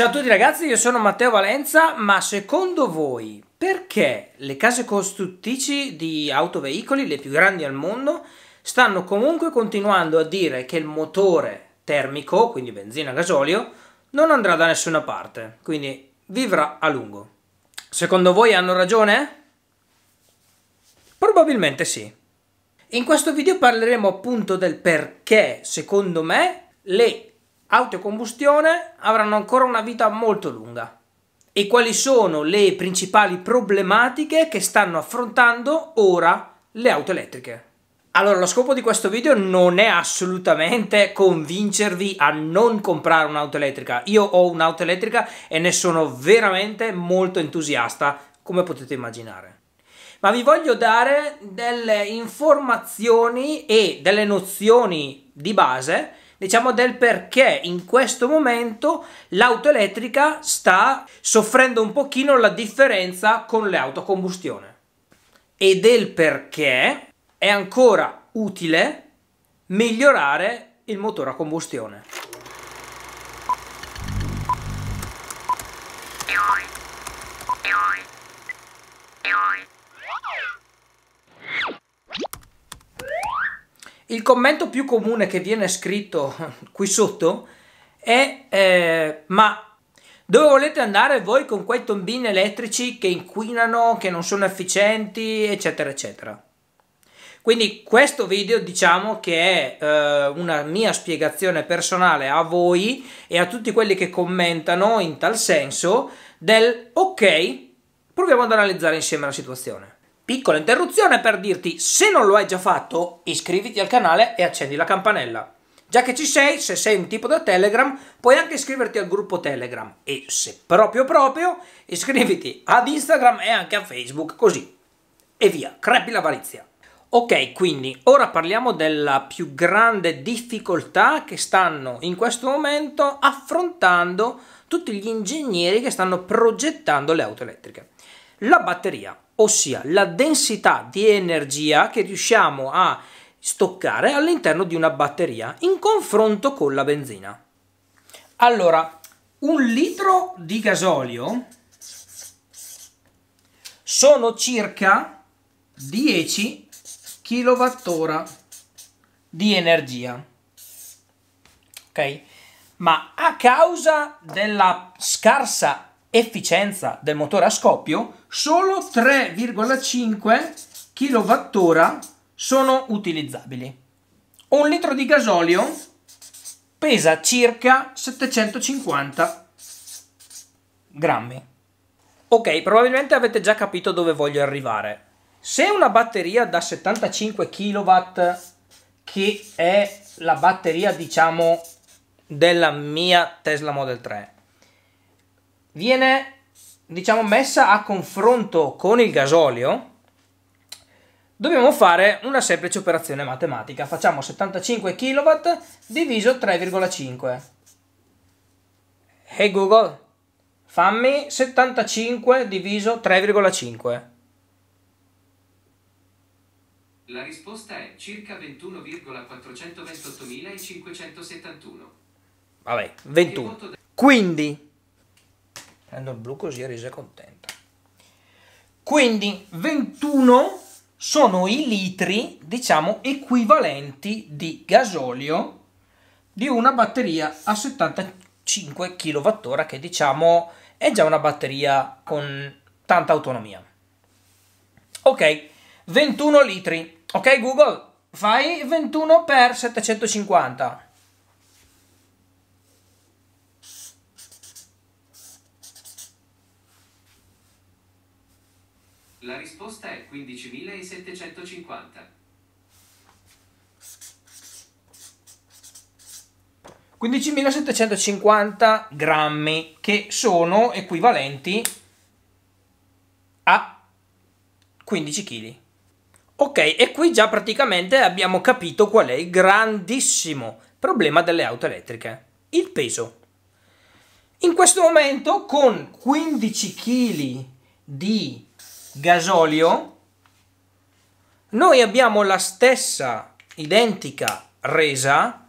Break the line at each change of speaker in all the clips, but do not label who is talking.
Ciao a tutti ragazzi, io sono Matteo Valenza, ma secondo voi perché le case costruttrici di autoveicoli, le più grandi al mondo, stanno comunque continuando a dire che il motore termico, quindi benzina gasolio, non andrà da nessuna parte, quindi vivrà a lungo? Secondo voi hanno ragione? Probabilmente sì. In questo video parleremo appunto del perché, secondo me, le auto a combustione avranno ancora una vita molto lunga e quali sono le principali problematiche che stanno affrontando ora le auto elettriche. Allora, lo scopo di questo video non è assolutamente convincervi a non comprare un'auto elettrica. Io ho un'auto elettrica e ne sono veramente molto entusiasta, come potete immaginare. Ma vi voglio dare delle informazioni e delle nozioni di base diciamo del perché in questo momento l'auto elettrica sta soffrendo un pochino la differenza con le auto a combustione e del perché è ancora utile migliorare il motore a combustione. Il commento più comune che viene scritto qui sotto è eh, ma dove volete andare voi con quei tombini elettrici che inquinano, che non sono efficienti, eccetera, eccetera. Quindi questo video diciamo che è eh, una mia spiegazione personale a voi e a tutti quelli che commentano in tal senso del ok, proviamo ad analizzare insieme la situazione. Piccola interruzione per dirti, se non lo hai già fatto, iscriviti al canale e accendi la campanella. Già che ci sei, se sei un tipo da Telegram, puoi anche iscriverti al gruppo Telegram e se proprio proprio, iscriviti ad Instagram e anche a Facebook, così. E via, crepi l'avarizia. Ok, quindi ora parliamo della più grande difficoltà che stanno in questo momento affrontando tutti gli ingegneri che stanno progettando le auto elettriche. La batteria ossia la densità di energia che riusciamo a stoccare all'interno di una batteria in confronto con la benzina. Allora, un litro di gasolio sono circa 10 kWh di energia. Ok? Ma a causa della scarsa efficienza del motore a scoppio, solo 3,5 kWh sono utilizzabili. Un litro di gasolio pesa circa 750 grammi. Ok, probabilmente avete già capito dove voglio arrivare. Se una batteria da 75 kW, che è la batteria, diciamo, della mia Tesla Model 3, viene diciamo messa a confronto con il gasolio dobbiamo fare una semplice operazione matematica. Facciamo 75 kW diviso 3,5 hey Google fammi 75 diviso 3,5
la risposta è circa 21,428.571
vabbè 21 quindi prendo il blu così Risa è contenta. Quindi 21 sono i litri diciamo equivalenti di gasolio di una batteria a 75 kWh che diciamo è già una batteria con tanta autonomia. Ok 21 litri. Ok Google fai 21 per 750
La risposta è 15.750.
«15.750 grammi che sono equivalenti a 15 kg. Ok, e qui già praticamente abbiamo capito qual è il grandissimo problema delle auto elettriche, il peso. In questo momento con 15 kg di gasolio, noi abbiamo la stessa identica resa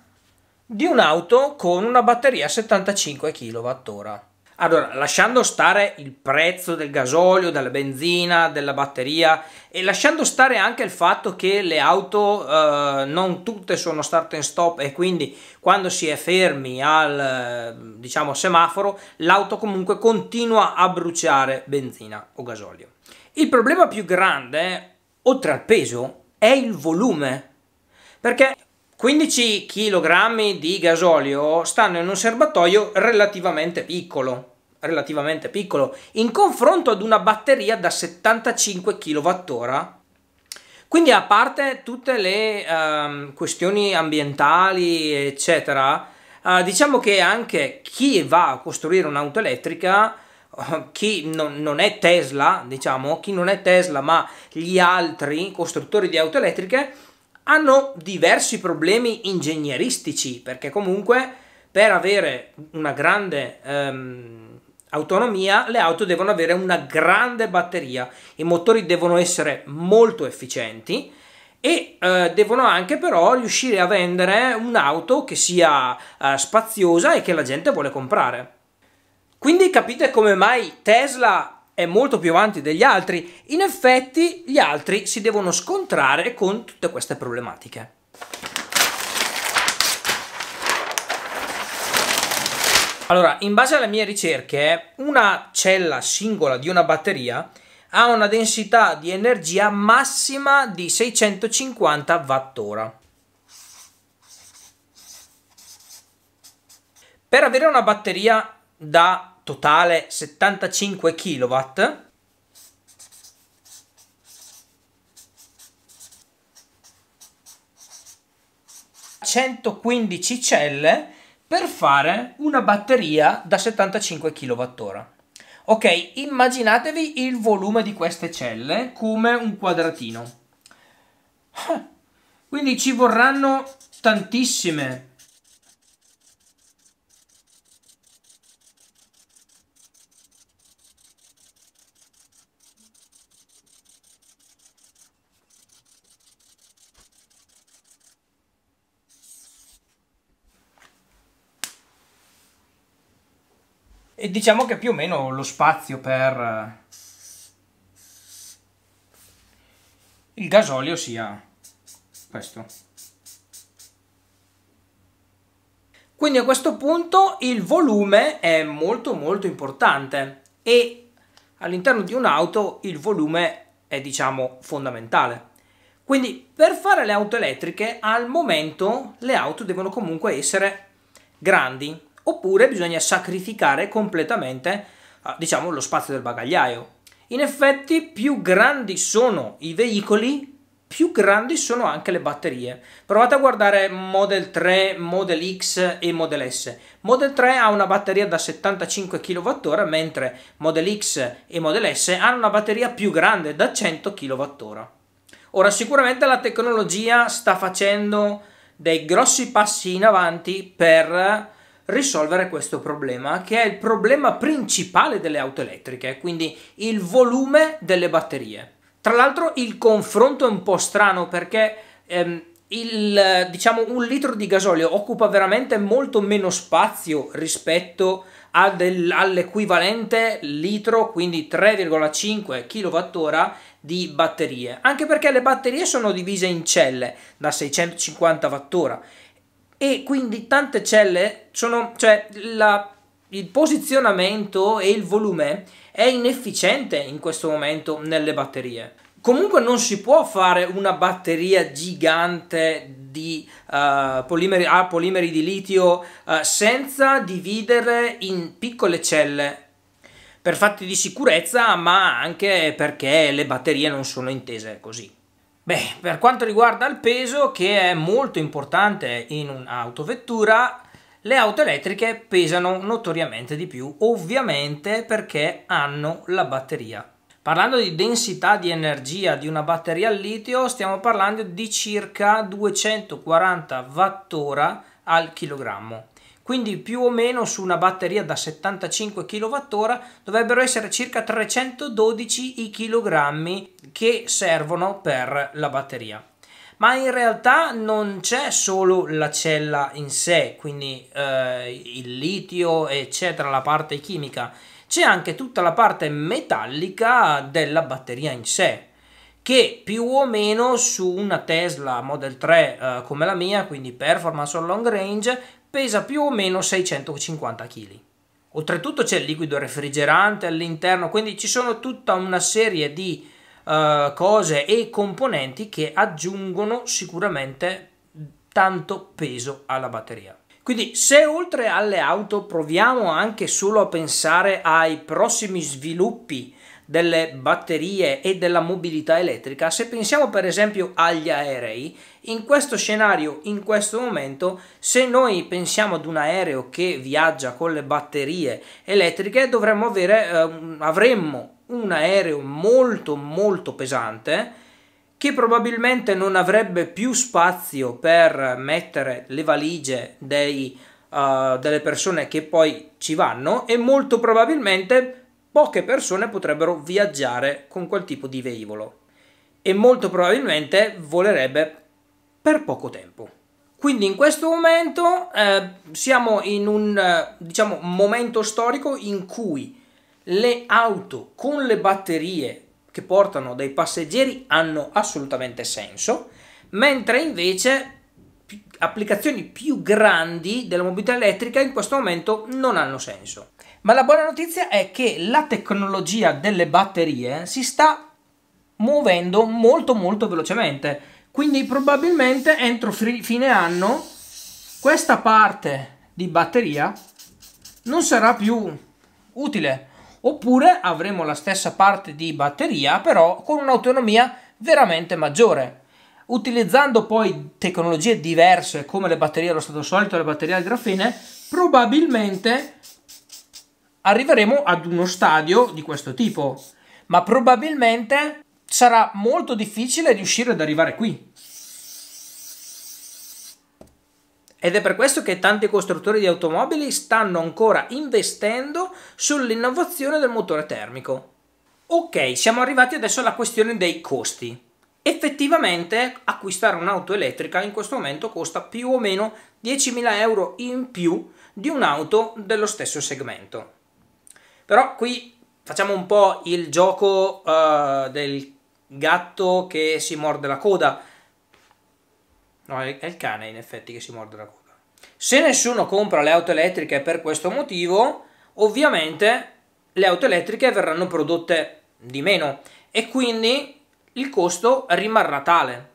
di un'auto con una batteria 75 kWh. Allora, lasciando stare il prezzo del gasolio, della benzina, della batteria e lasciando stare anche il fatto che le auto eh, non tutte sono start and stop e quindi quando si è fermi al diciamo semaforo, l'auto comunque continua a bruciare benzina o gasolio. Il problema più grande, oltre al peso, è il volume. Perché 15 kg di gasolio stanno in un serbatoio relativamente piccolo relativamente piccolo in confronto ad una batteria da 75 kWh. Quindi a parte tutte le um, questioni ambientali, eccetera, uh, diciamo che anche chi va a costruire un'auto elettrica, chi non, non, è Tesla, diciamo, chi non è Tesla, ma gli altri costruttori di auto elettriche, hanno diversi problemi ingegneristici, perché comunque per avere una grande um, autonomia, le auto devono avere una grande batteria, i motori devono essere molto efficienti e eh, devono anche però riuscire a vendere un'auto che sia eh, spaziosa e che la gente vuole comprare. Quindi capite come mai Tesla è molto più avanti degli altri, in effetti gli altri si devono scontrare con tutte queste problematiche. Allora, in base alle mie ricerche, una cella singola di una batteria ha una densità di energia massima di 650 Wh. Per avere una batteria da totale 75 kW, 115 celle per fare una batteria da 75 kWh. Ok, immaginatevi il volume di queste celle come un quadratino. Quindi ci vorranno tantissime E diciamo che più o meno lo spazio per eh, il gasolio sia questo. Quindi a questo punto il volume è molto molto importante e all'interno di un'auto il volume è diciamo fondamentale. Quindi per fare le auto elettriche al momento le auto devono comunque essere grandi, oppure bisogna sacrificare completamente eh, diciamo lo spazio del bagagliaio. In effetti più grandi sono i veicoli, più grandi sono anche le batterie. Provate a guardare Model 3, Model X e Model S. Model 3 ha una batteria da 75 kWh, mentre Model X e Model S hanno una batteria più grande da 100 kWh. Ora sicuramente la tecnologia sta facendo dei grossi passi in avanti per risolvere questo problema, che è il problema principale delle auto elettriche, quindi il volume delle batterie. Tra l'altro il confronto è un po' strano perché ehm, il, diciamo, un litro di gasolio occupa veramente molto meno spazio rispetto all'equivalente litro, quindi 3,5 kWh di batterie, anche perché le batterie sono divise in celle da 650 Wh e quindi tante celle sono, cioè la, il posizionamento e il volume è inefficiente in questo momento nelle batterie. Comunque non si può fare una batteria gigante di uh, polimeri, a polimeri di litio uh, senza dividere in piccole celle per fatti di sicurezza, ma anche perché le batterie non sono intese così. Beh, per quanto riguarda il peso, che è molto importante in un'autovettura, le auto elettriche pesano notoriamente di più, ovviamente perché hanno la batteria. Parlando di densità di energia di una batteria al litio, stiamo parlando di circa 240 Wh al chilogrammo quindi più o meno su una batteria da 75 kWh dovrebbero essere circa 312 i chilogrammi che servono per la batteria. ma in realtà non c'è solo la cella in sé, quindi eh, il litio, eccetera, la parte chimica, c'è anche tutta la parte metallica della batteria in sé che più o meno su una Tesla Model 3 eh, come la mia, quindi performance on long range, pesa più o meno 650 kg. Oltretutto c'è il liquido refrigerante all'interno, quindi ci sono tutta una serie di uh, cose e componenti che aggiungono sicuramente tanto peso alla batteria. Quindi se oltre alle auto proviamo anche solo a pensare ai prossimi sviluppi delle batterie e della mobilità elettrica, se pensiamo per esempio agli aerei, in questo scenario, in questo momento, se noi pensiamo ad un aereo che viaggia con le batterie elettriche, dovremmo avere, eh, avremmo un aereo molto molto pesante che probabilmente non avrebbe più spazio per mettere le valigie dei, uh, delle persone che poi ci vanno e molto probabilmente poche persone potrebbero viaggiare con quel tipo di velivolo e molto probabilmente volerebbe per poco tempo. Quindi in questo momento eh, siamo in un eh, diciamo, momento storico in cui le auto con le batterie che portano dei passeggeri hanno assolutamente senso, mentre invece applicazioni più grandi della mobilità elettrica in questo momento non hanno senso. Ma la buona notizia è che la tecnologia delle batterie si sta muovendo molto molto velocemente. Quindi probabilmente entro fine anno questa parte di batteria non sarà più utile. Oppure avremo la stessa parte di batteria però con un'autonomia veramente maggiore. Utilizzando poi tecnologie diverse come le batterie allo stato solido e le batterie al grafene, probabilmente arriveremo ad uno stadio di questo tipo, ma probabilmente sarà molto difficile riuscire ad arrivare qui. Ed è per questo che tanti costruttori di automobili stanno ancora investendo sull'innovazione del motore termico. Ok, siamo arrivati adesso alla questione dei costi. Effettivamente acquistare un'auto elettrica in questo momento costa più o meno 10.000 euro in più di un'auto dello stesso segmento. Però qui facciamo un po' il gioco uh, del gatto che si morde la coda. No, è il cane in effetti che si morde la coda. Se nessuno compra le auto elettriche per questo motivo, ovviamente le auto elettriche verranno prodotte di meno e quindi il costo rimarrà tale.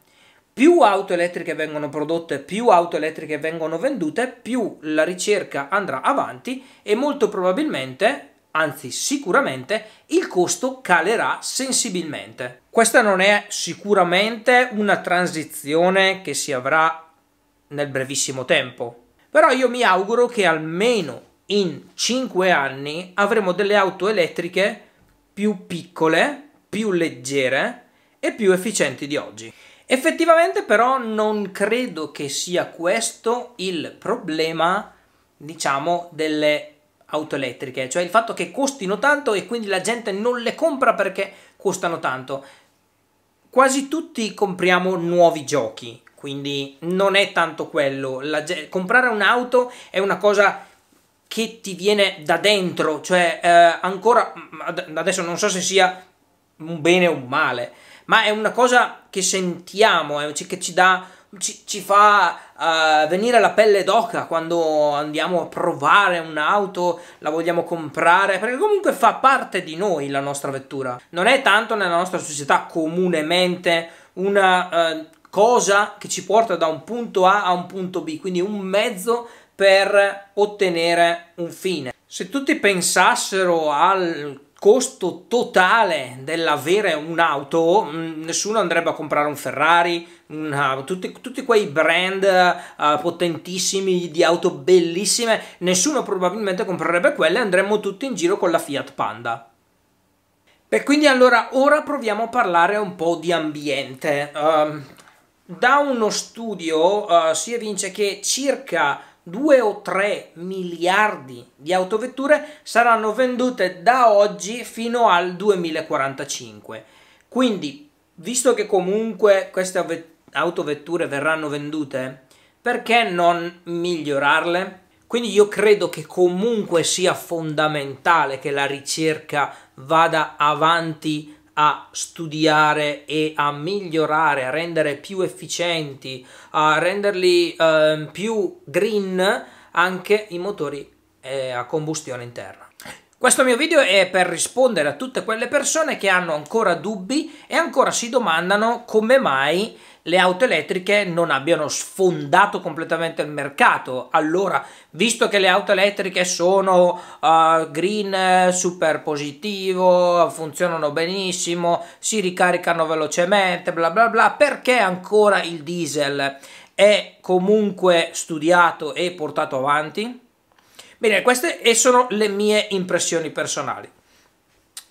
Più auto elettriche vengono prodotte, più auto elettriche vengono vendute, più la ricerca andrà avanti e molto probabilmente anzi sicuramente, il costo calerà sensibilmente. Questa non è sicuramente una transizione che si avrà nel brevissimo tempo, però io mi auguro che almeno in 5 anni avremo delle auto elettriche più piccole, più leggere e più efficienti di oggi. Effettivamente però non credo che sia questo il problema, diciamo, delle auto elettriche, cioè il fatto che costino tanto e quindi la gente non le compra perché costano tanto. Quasi tutti compriamo nuovi giochi, quindi non è tanto quello. La, comprare un'auto è una cosa che ti viene da dentro, cioè eh, ancora adesso non so se sia un bene o un male, ma è una cosa che sentiamo, eh, che ci dà ci, ci fa uh, venire la pelle d'oca quando andiamo a provare un'auto, la vogliamo comprare, perché comunque fa parte di noi la nostra vettura. Non è tanto nella nostra società comunemente una uh, cosa che ci porta da un punto A a un punto B, quindi un mezzo per ottenere un fine. Se tutti pensassero al costo totale dell'avere un'auto, mm, nessuno andrebbe a comprare un Ferrari, una, tutti, tutti, quei brand uh, potentissimi di auto bellissime, nessuno probabilmente comprerebbe quelle, andremmo tutti in giro con la Fiat Panda. Beh, quindi allora ora proviamo a parlare un po' di ambiente. Uh, da uno studio uh, si evince che circa 2 o 3 miliardi di autovetture saranno vendute da oggi fino al 2045. Quindi, visto che comunque queste autovetture verranno vendute, perché non migliorarle? Quindi io credo che comunque sia fondamentale che la ricerca vada avanti a studiare e a migliorare, a rendere più efficienti, a renderli eh, più green anche i motori eh, a combustione interna. Questo mio video è per rispondere a tutte quelle persone che hanno ancora dubbi e ancora si domandano come mai le auto elettriche non abbiano sfondato completamente il mercato. Allora, visto che le auto elettriche sono uh, green, super positivo, funzionano benissimo, si ricaricano velocemente, bla bla bla, perché ancora il diesel è comunque studiato e portato avanti? Bene, queste sono le mie impressioni personali.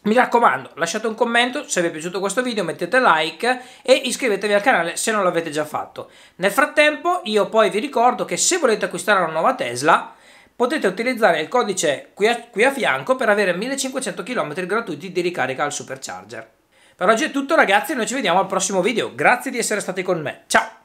Mi raccomando, lasciate un commento se vi è piaciuto questo video, mettete like e iscrivetevi al canale se non l'avete già fatto. Nel frattempo io poi vi ricordo che se volete acquistare una nuova Tesla potete utilizzare il codice qui a, qui a fianco per avere 1500 km gratuiti di ricarica al supercharger. Per oggi è tutto ragazzi, noi ci vediamo al prossimo video, grazie di essere stati con me, ciao!